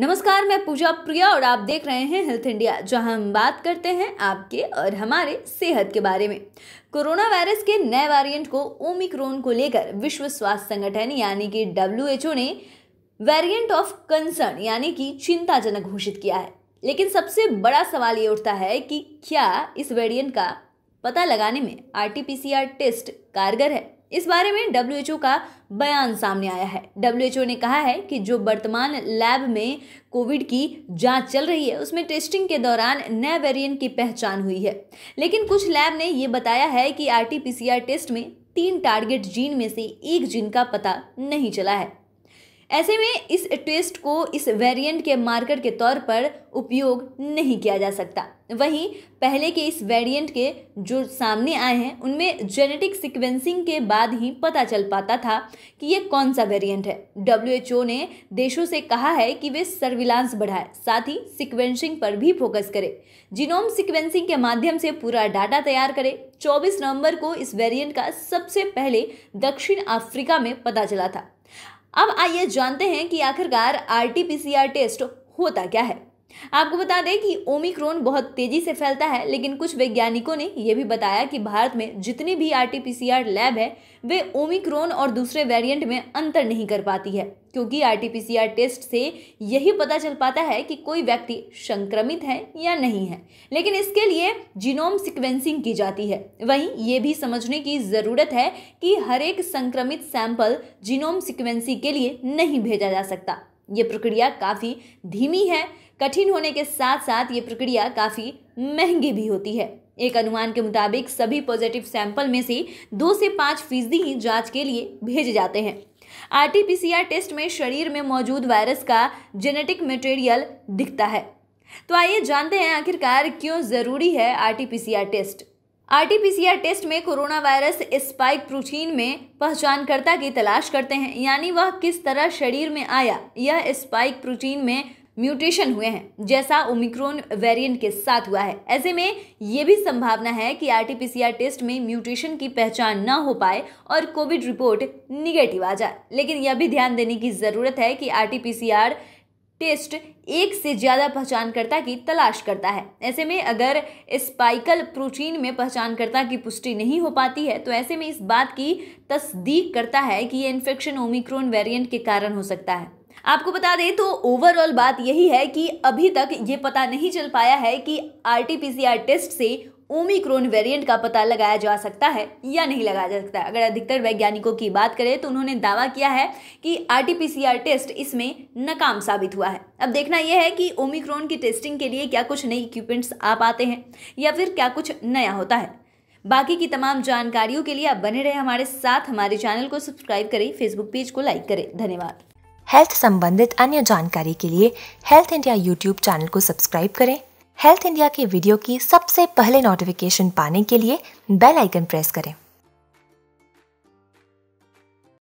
नमस्कार, मैं पूजा प्रिया और आप देख रहे हैं हेल्थ इंडिया जहाँ हम बात करते हैं आपके और हमारे सेहत के बारे में। कोरोना वायरस के नए वेरिएंट को ओमिक्रोन को लेकर विश्व स्वास्थ्य संगठन यानी कि डब्ल्यू ने वेरिएंट ऑफ़ कंसर्न यानी कि चिंताजनक घोषित किया है। लेकिन सबसे बड़ा सवाल ये उठता है कि क्या इस वेरिएंट का पता लगाने में आरटीपीसीआर टेस्ट कारगर है? इस बारे में डब्ल्यूएचओ का बयान सामने आया है। डब्ल्यूएचओ ने कहा है कि जो वर्तमान लैब में कोविड की जाँच चल रही है, उसमें टेस्टिंग के दौरान नए वेरिएंट की पहचान हुई है। लेकिन कुछ लैब ने यह बताया है कि आरटीपीसीआर टेस्ट में तीन टारगेट जीन में से एक जीन का पता नहीं चला है। ऐसे में इस टेस्ट को इस वेरिएंट के मार्कर के तौर पर उपयोग नहीं किया जा सकता। वहीं पहले के इस वेरिएंट के जो सामने आए हैं, उनमें जेनेटिक सीक्वेंसिंग के बाद ही पता चल पाता था कि ये कौन सा वेरिएंट है। WHO ने देशों से कहा है कि वे सर्विलांस बढ़ाए, साथ ही सिक्वेंसिंग पर भी फोकस करें। जीनोम सिक्वेंसिंग के माध्यम से पूरा डाटा तैयार करे। 24 नवंबर को इस वेरिएंट का सबसे पहले दक्षिण अफ्रीका में पता चला था। अब आइए जानते हैं कि आखिरकार आरटीपीसीआर टेस्ट होता क्या है। आपको बता दें कि ओमिक्रोन बहुत तेज़ी से फैलता है, लेकिन कुछ वैज्ञानिकों ने यह भी बताया कि भारत में जितनी भी आरटीपीसीआर लैब है, वे ओमिक्रोन और दूसरे वेरिएंट में अंतर नहीं कर पाती है, क्योंकि आरटीपीसीआर टेस्ट से यही पता चल पाता है कि कोई व्यक्ति संक्रमित है या नहीं है, लेकिन इसके लिए जीनोम सिक्वेंसिंग की जाती है। वहीं ये भी समझने की ज़रूरत है कि हर एक संक्रमित सैंपल जीनोम सिक्वेंसिंग के लिए नहीं भेजा जा सकता। ये प्रक्रिया काफ़ी धीमी है। कठिन होने के साथ साथ ये प्रक्रिया काफ़ी महँगी भी होती है। एक अनुमान के मुताबिक सभी पॉजिटिव सैंपल में से दो से पाँच फ़ीसदी ही जाँच के लिए भेजे जाते हैं। आरटीपीसीआर टेस्ट में शरीर में मौजूद वायरस का जेनेटिक मटेरियल दिखता है। तो आइए जानते हैं आखिरकार क्यों ज़रूरी है आरटीपीसीआर टेस्ट। आरटीपीसीआर टेस्ट में कोरोना वायरस स्पाइक प्रोटीन में पहचानकर्ता की तलाश करते हैं। यानी वह किस तरह शरीर में आया, यह स्पाइक प्रोटीन में म्यूटेशन हुए हैं, जैसा ओमिक्रोन वेरिएंट के साथ हुआ है। ऐसे में ये भी संभावना है कि आरटीपीसीआर टेस्ट में म्यूटेशन की पहचान न हो पाए और कोविड रिपोर्ट निगेटिव आ जाए। लेकिन यह भी ध्यान देने की ज़रूरत है कि आरटीपीसीआर टेस्ट एक से ज़्यादा पहचानकर्ता की तलाश करता है। ऐसे में अगर स्पाइकल प्रोटीन में पहचानकर्ता की पुष्टि नहीं हो पाती है तो ऐसे में इस बात की तस्दीक करता है कि ये इन्फेक्शन ओमिक्रोन वेरिएंट के कारण हो सकता है। आपको बता दें तो ओवरऑल बात यही है कि अभी तक ये पता नहीं चल पाया है कि आरटीपीसीआर टेस्ट से ओमिक्रोन वेरिएंट का पता लगाया जा सकता है या नहीं लगाया जा सकता। अगर अधिकतर वैज्ञानिकों की बात करें तो उन्होंने दावा किया है कि आरटीपीसीआर टेस्ट इसमें नाकाम साबित हुआ है। अब देखना यह है कि ओमिक्रोन की टेस्टिंग के लिए क्या कुछ नई इक्विपमेंट्स आ पाते हैं या फिर क्या कुछ नया होता है। बाकी की तमाम जानकारियों के लिए आप बने रहे हमारे साथ। हमारे चैनल को सब्सक्राइब करें फेसबुक पेज को लाइक करें। धन्यवाद। हेल्थ संबंधित अन्य जानकारी के लिए हेल्थ इंडिया यूट्यूब चैनल को सब्सक्राइब करें। हेल्थ इंडिया की वीडियो की सबसे पहले नोटिफिकेशन पाने के लिए बेल आइकन प्रेस करें।